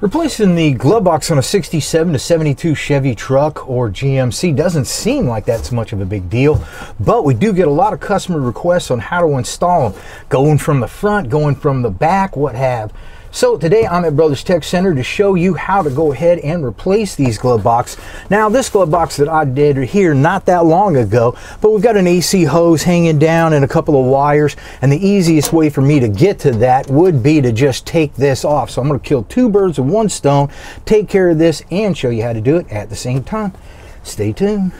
Replacing the glove box on a 67 to 72 Chevy truck or GMC doesn't seem like that's much of a big deal, but we do get a lot of customer requests on how to install them, going from the front, going from the back, what have. So today I'm at Brothers Tech Center to show you how to go ahead and replace these glove box. Now this glove box that I did here not that long ago, but we've got an AC hose hanging down and a couple of wires and the easiest way for me to get to that would be to just take this off. So I'm going to kill two birds with one stone, take care of this and show you how to do it at the same time. Stay tuned.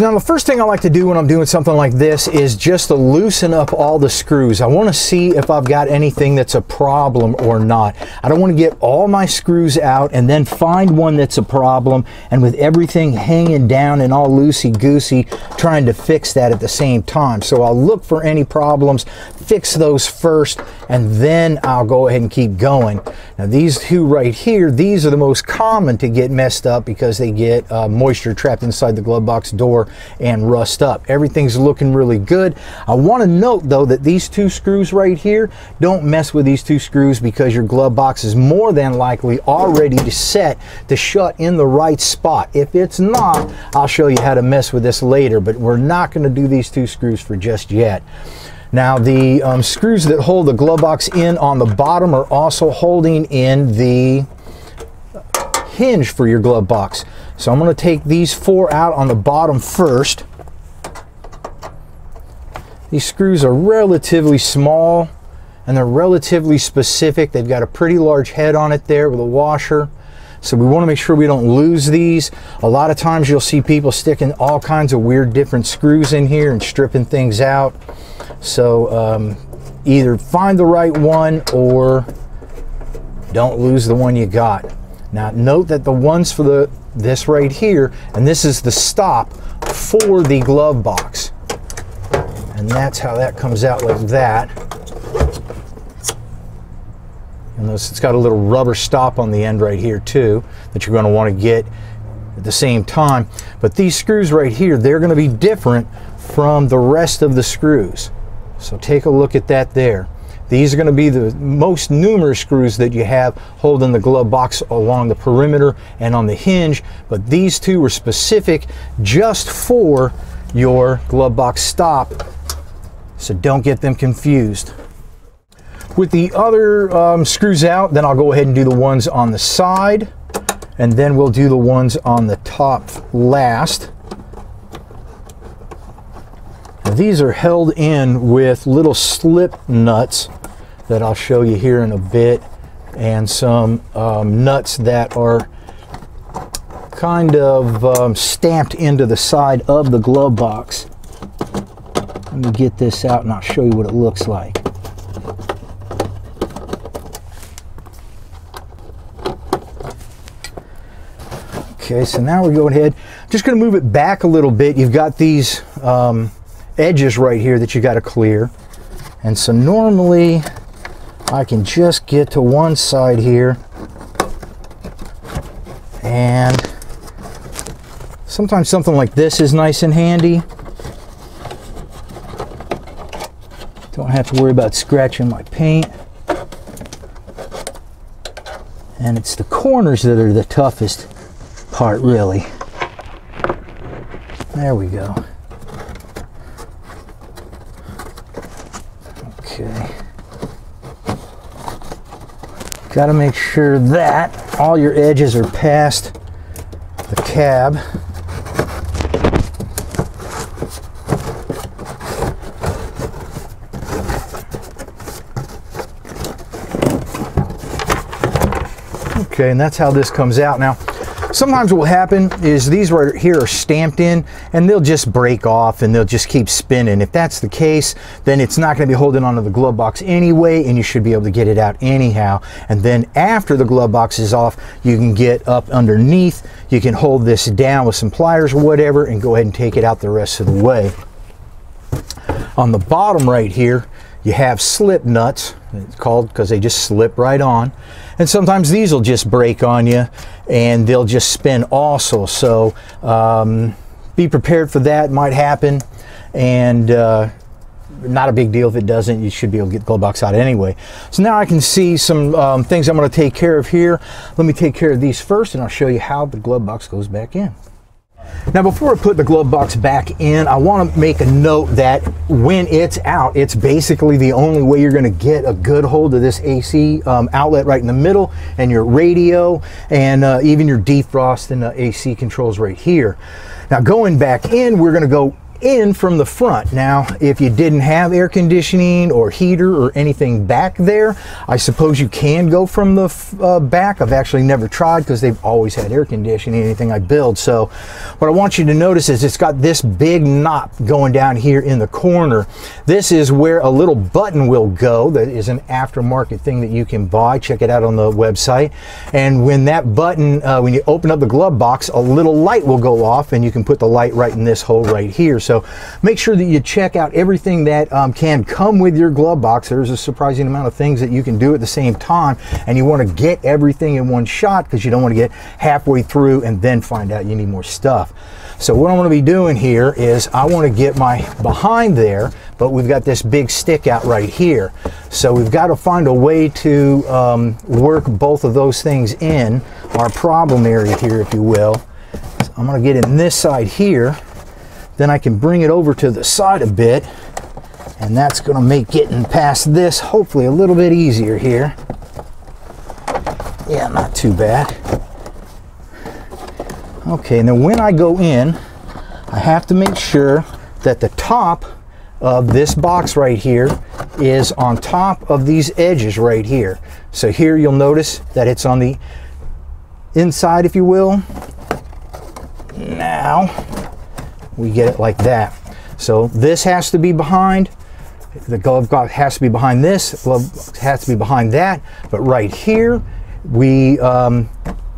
Now the first thing I like to do when I'm doing something like this is just to loosen up all the screws. I want to see if I've got anything that's a problem or not. I don't want to get all my screws out and then find one that's a problem and with everything hanging down and all loosey-goosey trying to fix that at the same time. So I'll look for any problems, fix those first, and then I'll go ahead and keep going. Now these two right here, these are the most common to get messed up because they get uh, moisture trapped inside the glove box door and rust up. Everything's looking really good. I want to note though that these two screws right here, don't mess with these two screws because your glove box is more than likely already to set to shut in the right spot. If it's not, I'll show you how to mess with this later, but we're not going to do these two screws for just yet. Now the um, screws that hold the glove box in on the bottom are also holding in the hinge for your glove box. So I'm going to take these four out on the bottom first. These screws are relatively small and they're relatively specific. They've got a pretty large head on it there with a washer. So we want to make sure we don't lose these. A lot of times you'll see people sticking all kinds of weird different screws in here and stripping things out. So um, either find the right one or don't lose the one you got. Now note that the ones for the this right here, and this is the stop for the glove box. And that's how that comes out like that. And this, it's got a little rubber stop on the end right here too that you're going to want to get at the same time. But these screws right here, they're going to be different from the rest of the screws. So take a look at that there. These are going to be the most numerous screws that you have holding the glove box along the perimeter and on the hinge, but these two were specific just for your glove box stop, so don't get them confused. With the other um, screws out, then I'll go ahead and do the ones on the side, and then we'll do the ones on the top last. These are held in with little slip nuts that I'll show you here in a bit and some um, nuts that are kind of um, stamped into the side of the glove box. Let me get this out and I'll show you what it looks like. Okay, so now we're going ahead. just going to move it back a little bit. You've got these um, edges right here that you got to clear. And so normally I can just get to one side here and sometimes something like this is nice and handy. Don't have to worry about scratching my paint. And it's the corners that are the toughest part really. There we go. Okay. Got to make sure that all your edges are past the cab. Okay, and that's how this comes out. Now, Sometimes what will happen is these right here are stamped in and they'll just break off and they'll just keep spinning. If that's the case, then it's not going to be holding onto the glove box anyway and you should be able to get it out anyhow. And then after the glove box is off, you can get up underneath, you can hold this down with some pliers or whatever and go ahead and take it out the rest of the way. On the bottom right here, you have slip nuts It's called because they just slip right on. And sometimes these will just break on you and they'll just spin also. So um, be prepared for that. It might happen. And uh, not a big deal if it doesn't. You should be able to get the glove box out anyway. So now I can see some um, things I'm going to take care of here. Let me take care of these first and I'll show you how the glove box goes back in. Now before I put the glove box back in, I want to make a note that when it's out, it's basically the only way you're going to get a good hold of this AC um, outlet right in the middle and your radio and uh, even your defrost and the AC controls right here. Now going back in, we're going to go in from the front. Now, if you didn't have air conditioning or heater or anything back there, I suppose you can go from the uh, back. I've actually never tried because they've always had air conditioning, anything I build. So what I want you to notice is it's got this big knot going down here in the corner. This is where a little button will go that is an aftermarket thing that you can buy. Check it out on the website. And when that button, uh, when you open up the glove box, a little light will go off and you can put the light right in this hole right here. So make sure that you check out everything that um, can come with your glove box. There's a surprising amount of things that you can do at the same time, and you want to get everything in one shot because you don't want to get halfway through and then find out you need more stuff. So what I'm going to be doing here is I want to get my behind there, but we've got this big stick out right here. So we've got to find a way to um, work both of those things in our problem area here, if you will. So I'm going to get in this side here then I can bring it over to the side a bit and that's going to make getting past this hopefully a little bit easier here. Yeah, not too bad. Okay, and then when I go in, I have to make sure that the top of this box right here is on top of these edges right here. So here you'll notice that it's on the inside, if you will. Now, we get it like that. So this has to be behind, the glove box has to be behind this, glove has to be behind that, but right here, we um,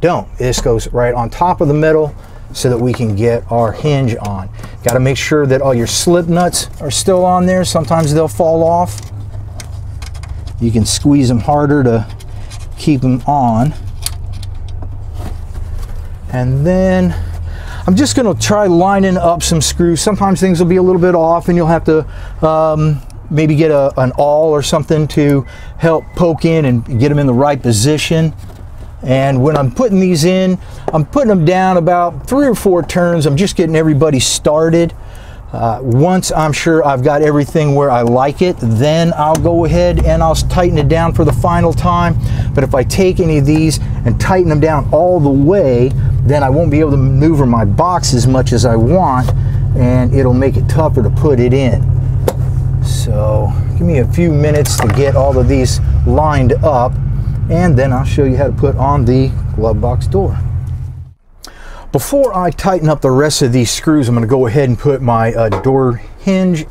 don't. This goes right on top of the metal so that we can get our hinge on. Got to make sure that all your slip nuts are still on there. Sometimes they'll fall off. You can squeeze them harder to keep them on. And then I'm just going to try lining up some screws. Sometimes things will be a little bit off and you'll have to um, maybe get a, an awl or something to help poke in and get them in the right position. And when I'm putting these in, I'm putting them down about three or four turns. I'm just getting everybody started. Uh, once I'm sure I've got everything where I like it, then I'll go ahead and I'll tighten it down for the final time. But if I take any of these and tighten them down all the way, then I won't be able to maneuver my box as much as I want and it'll make it tougher to put it in. So give me a few minutes to get all of these lined up and then I'll show you how to put on the glove box door. Before I tighten up the rest of these screws, I'm going to go ahead and put my uh, door hinge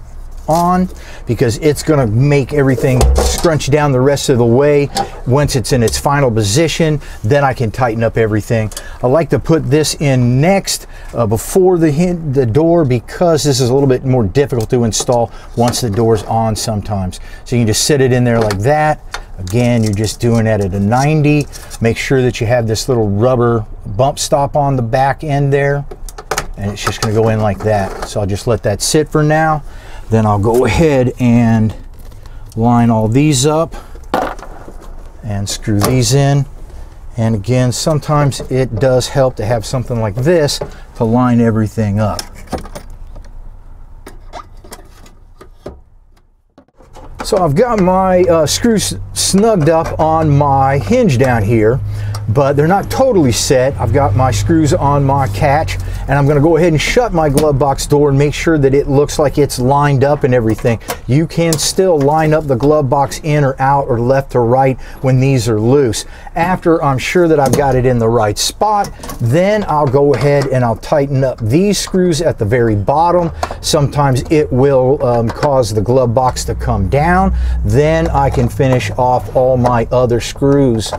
on because it's going to make everything scrunch down the rest of the way once it's in its final position then I can tighten up everything I like to put this in next uh, before the the door because this is a little bit more difficult to install once the door's on sometimes so you can just sit it in there like that Again, you're just doing it at a 90. Make sure that you have this little rubber bump stop on the back end there. And it's just gonna go in like that. So I'll just let that sit for now. Then I'll go ahead and line all these up and screw these in. And again, sometimes it does help to have something like this to line everything up. So I've got my uh, screws snugged up on my hinge down here, but they're not totally set. I've got my screws on my catch, and I'm gonna go ahead and shut my glove box door and make sure that it looks like it's lined up and everything. You can still line up the glove box in or out or left or right when these are loose. After I'm sure that I've got it in the right spot, then I'll go ahead and I'll tighten up these screws at the very bottom. Sometimes it will um, cause the glove box to come down down, then I can finish off all my other screws.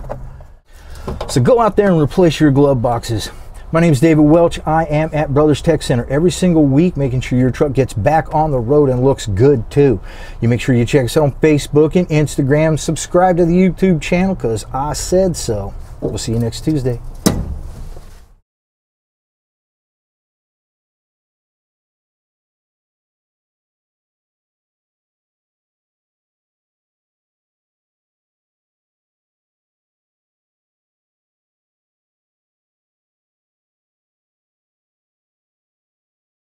So go out there and replace your glove boxes. My name is David Welch. I am at Brothers Tech Center every single week, making sure your truck gets back on the road and looks good too. You make sure you check us out on Facebook and Instagram. Subscribe to the YouTube channel because I said so. We'll see you next Tuesday.